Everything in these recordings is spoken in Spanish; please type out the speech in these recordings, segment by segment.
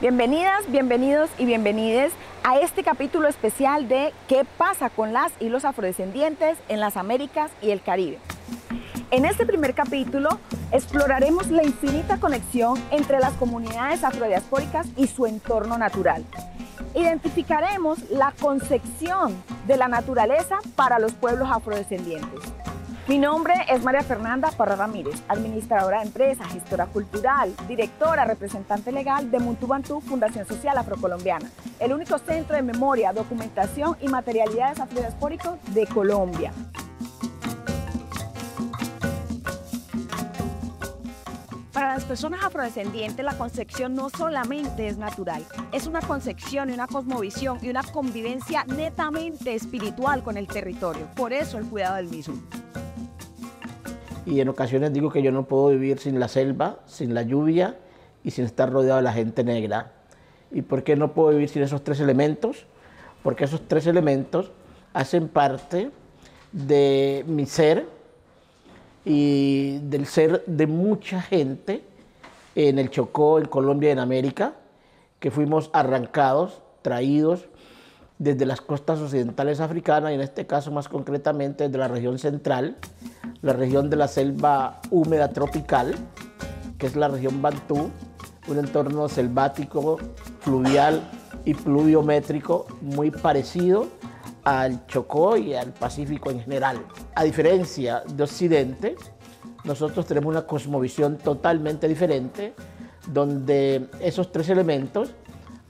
Bienvenidas, bienvenidos y bienvenides a este capítulo especial de ¿Qué pasa con las y los afrodescendientes en las Américas y el Caribe? En este primer capítulo exploraremos la infinita conexión entre las comunidades afrodiaspóricas y su entorno natural. Identificaremos la concepción de la naturaleza para los pueblos afrodescendientes. Mi nombre es María Fernanda Parra Ramírez, administradora de empresa, gestora cultural, directora, representante legal de Muntubantú Fundación Social Afrocolombiana, el único centro de memoria, documentación y materialidades afrodiaspóricos de Colombia. Para las personas afrodescendientes, la concepción no solamente es natural, es una concepción y una cosmovisión y una convivencia netamente espiritual con el territorio. Por eso el cuidado del mismo y en ocasiones digo que yo no puedo vivir sin la selva, sin la lluvia y sin estar rodeado de la gente negra. ¿Y por qué no puedo vivir sin esos tres elementos? Porque esos tres elementos hacen parte de mi ser y del ser de mucha gente en el Chocó, en Colombia en América, que fuimos arrancados, traídos desde las costas occidentales africanas y en este caso más concretamente desde la región central, la región de la selva húmeda tropical, que es la región Bantú, un entorno selvático, fluvial y pluviométrico muy parecido al Chocó y al Pacífico en general. A diferencia de Occidente, nosotros tenemos una cosmovisión totalmente diferente, donde esos tres elementos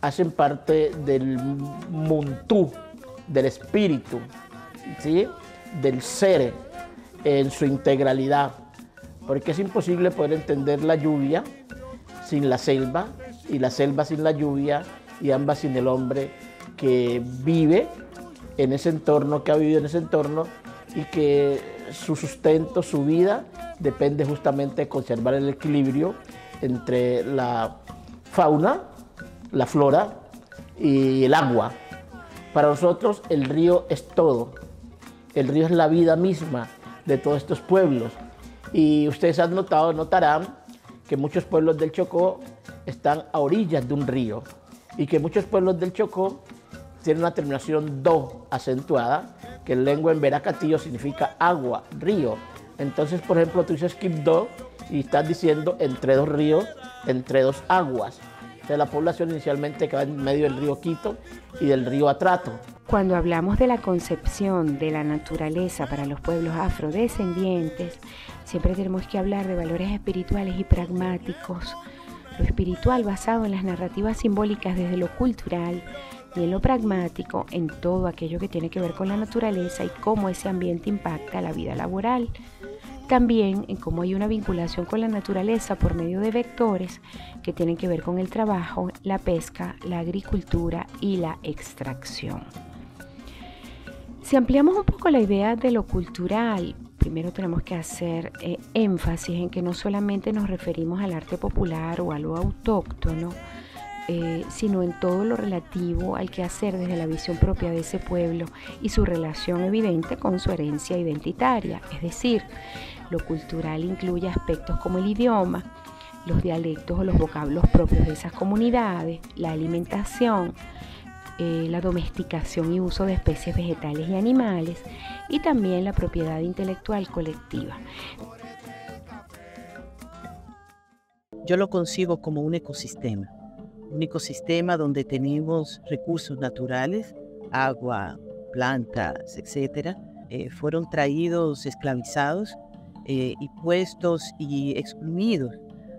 hacen parte del muntú, del espíritu, ¿sí? del ser en su integralidad, porque es imposible poder entender la lluvia sin la selva y la selva sin la lluvia y ambas sin el hombre que vive en ese entorno, que ha vivido en ese entorno y que su sustento, su vida, depende justamente de conservar el equilibrio entre la fauna, la flora y el agua. Para nosotros el río es todo, el río es la vida misma de todos estos pueblos. Y ustedes han notado, notarán que muchos pueblos del Chocó están a orillas de un río y que muchos pueblos del Chocó tienen una terminación do acentuada, que en lengua en veracatillo significa agua, río. Entonces, por ejemplo, tú dices do y estás diciendo entre dos ríos, entre dos aguas. De la población inicialmente queda en medio del río Quito y del río Atrato. Cuando hablamos de la concepción de la naturaleza para los pueblos afrodescendientes, siempre tenemos que hablar de valores espirituales y pragmáticos. Lo espiritual basado en las narrativas simbólicas desde lo cultural y en lo pragmático en todo aquello que tiene que ver con la naturaleza y cómo ese ambiente impacta la vida laboral. También en cómo hay una vinculación con la naturaleza por medio de vectores que tienen que ver con el trabajo, la pesca, la agricultura y la extracción. Si ampliamos un poco la idea de lo cultural, primero tenemos que hacer eh, énfasis en que no solamente nos referimos al arte popular o a lo autóctono, eh, sino en todo lo relativo al que hacer desde la visión propia de ese pueblo y su relación evidente con su herencia identitaria. Es decir, lo cultural incluye aspectos como el idioma, los dialectos o los vocablos propios de esas comunidades, la alimentación, eh, la domesticación y uso de especies vegetales y animales y también la propiedad intelectual colectiva. Yo lo concibo como un ecosistema, un ecosistema donde tenemos recursos naturales, agua, plantas, etcétera, eh, fueron traídos esclavizados eh, y puestos y excluidos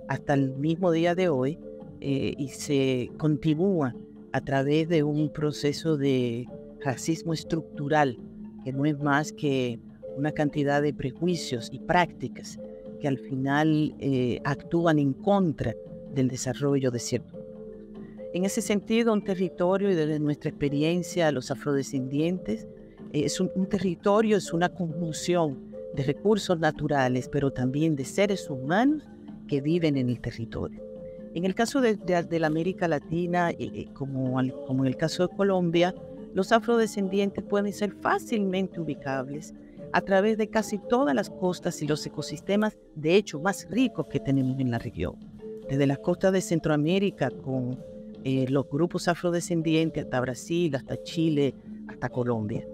hasta el mismo día de hoy y se continúa a través de un proceso de racismo estructural, que no es más que una cantidad de prejuicios y prácticas que al final eh, actúan en contra del desarrollo de cierto. En ese sentido, un territorio y desde nuestra experiencia, los afrodescendientes, eh, es un, territorio, es una conjunción de recursos naturales, pero también de seres humanos que viven en el territorio. En el caso de, la América Latina, eh, como, como en el caso de Colombia, los afrodescendientes pueden ser fácilmente ubicables a través de casi todas las costas y los ecosistemas, de hecho, más ricos que tenemos en la región. Desde las costas de Centroamérica, con eh, los grupos afrodescendientes hasta Brasil, hasta Chile, hasta Colombia.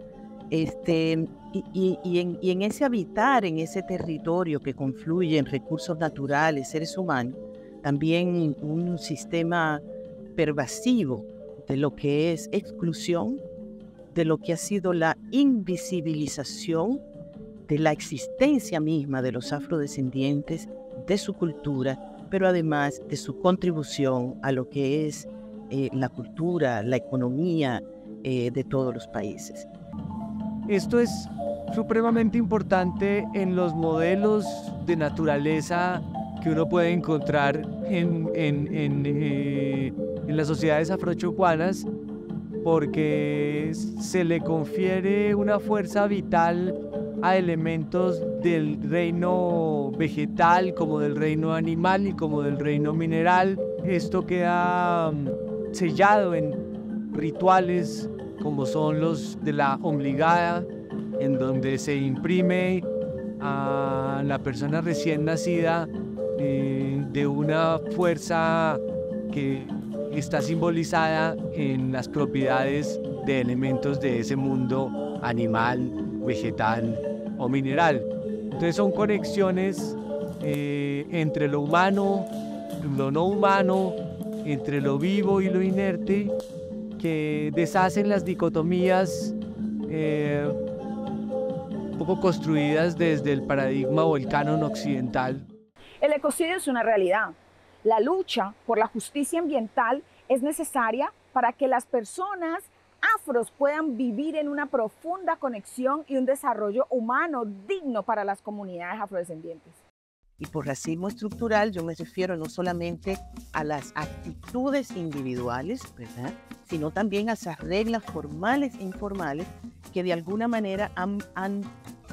Este, y, en, y, en, ese habitar, en ese territorio que confluye en recursos naturales, seres humanos, también un sistema pervasivo de lo que es exclusión, de lo que ha sido la invisibilización de la existencia misma de los afrodescendientes, de su cultura, pero además de su contribución a lo que es eh, la cultura, la economía eh, de todos los países. Esto es supremamente importante en los modelos de naturaleza que uno puede encontrar en, en, en, eh, en las sociedades afrochocuanas porque se le confiere una fuerza vital a elementos del reino vegetal como del reino animal y como del reino mineral. Esto queda mm, sellado en rituales como son los de la obligada, en donde se imprime a la persona recién nacida eh, de una fuerza que está simbolizada en las propiedades de elementos de ese mundo animal, vegetal o mineral. Entonces son conexiones eh, entre lo humano, lo no humano, entre lo vivo y lo inerte, que deshacen las dicotomías eh, un poco construidas desde el paradigma o el canon occidental. El ecocidio es una realidad. La lucha por la justicia ambiental es necesaria para que las personas afros puedan vivir en una profunda conexión y un desarrollo humano digno para las comunidades afrodescendientes. Y por racismo estructural yo me refiero no solamente a las actitudes individuales, ¿verdad? sino también a esas reglas formales e informales que de alguna manera han, han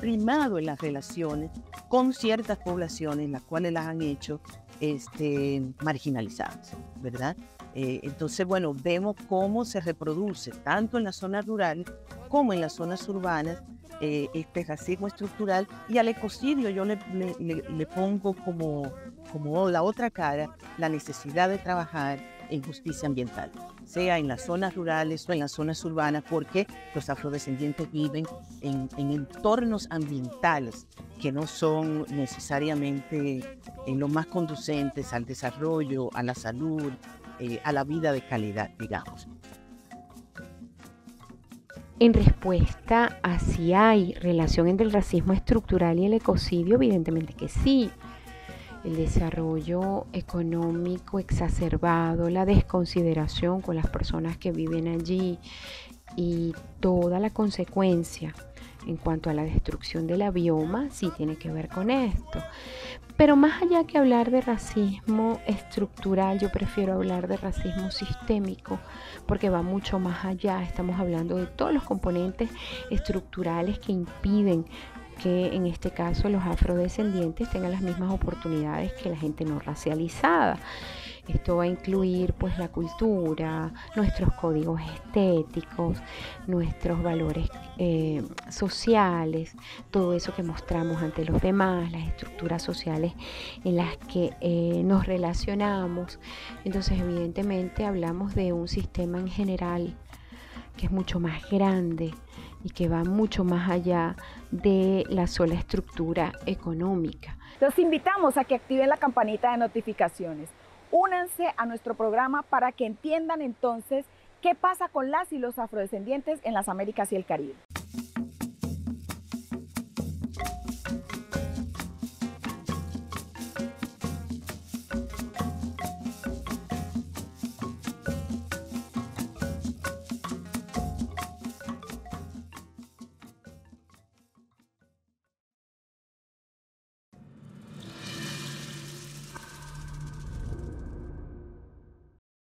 primado en las relaciones con ciertas poblaciones, las cuales las han hecho este, marginalizadas, ¿verdad? Eh, entonces, bueno, vemos cómo se reproduce tanto en las zonas rurales como en las zonas urbanas eh, este racismo estructural y al ecocidio yo le, le, pongo como, como la otra cara la necesidad de trabajar en justicia ambiental, sea en las zonas rurales o en las zonas urbanas, porque los afrodescendientes viven en, en entornos ambientales que no son necesariamente en lo más conducentes al desarrollo, a la salud, eh, a la vida de calidad, digamos. En respuesta a si hay relación entre el racismo estructural y el ecocidio, evidentemente que sí. El desarrollo económico exacerbado, la desconsideración con las personas que viven allí y toda la consecuencia en cuanto a la destrucción de la bioma, sí tiene que ver con esto. Pero más allá que hablar de racismo estructural, yo prefiero hablar de racismo sistémico, porque va mucho más allá. Estamos hablando de todos los componentes estructurales que impiden que en este caso los afrodescendientes tengan las mismas oportunidades que la gente no racializada. Esto va a incluir pues la cultura, nuestros códigos estéticos, nuestros valores eh, sociales, todo eso que mostramos ante los demás, las estructuras sociales en las que eh, nos relacionamos. Entonces evidentemente hablamos de un sistema en general que es mucho más grande y que va mucho más allá de la sola estructura económica. Los invitamos a que activen la campanita de notificaciones Únanse a nuestro programa para que entiendan entonces qué pasa con las y los afrodescendientes en las Américas y el Caribe.